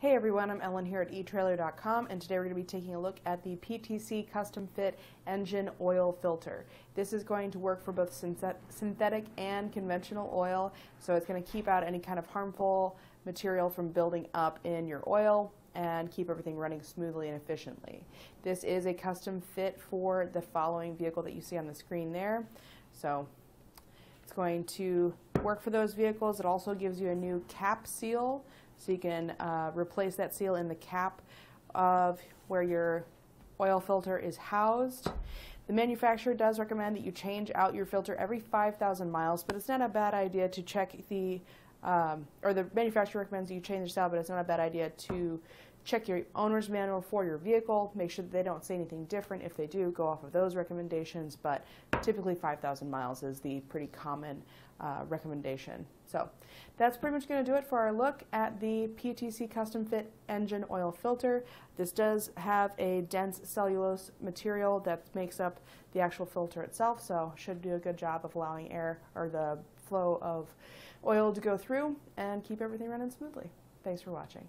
Hey everyone, I'm Ellen here at eTrailer.com and today we're going to be taking a look at the PTC Custom Fit Engine Oil Filter. This is going to work for both synthetic and conventional oil, so it's going to keep out any kind of harmful material from building up in your oil and keep everything running smoothly and efficiently. This is a custom fit for the following vehicle that you see on the screen there. So it's going to work for those vehicles. It also gives you a new cap seal, so you can uh, replace that seal in the cap of where your oil filter is housed. The manufacturer does recommend that you change out your filter every 5,000 miles, but it's not a bad idea to check the um, or the manufacturer recommends you change this out, but it's not a bad idea to check your owner's manual for your vehicle. Make sure that they don't say anything different. If they do, go off of those recommendations. But typically 5,000 miles is the pretty common uh, recommendation. So that's pretty much going to do it for our look at the PTC Custom Fit Engine Oil Filter. This does have a dense cellulose material that makes up the actual filter itself, so should do a good job of allowing air or the flow of oil to go through and keep everything running smoothly. Thanks for watching.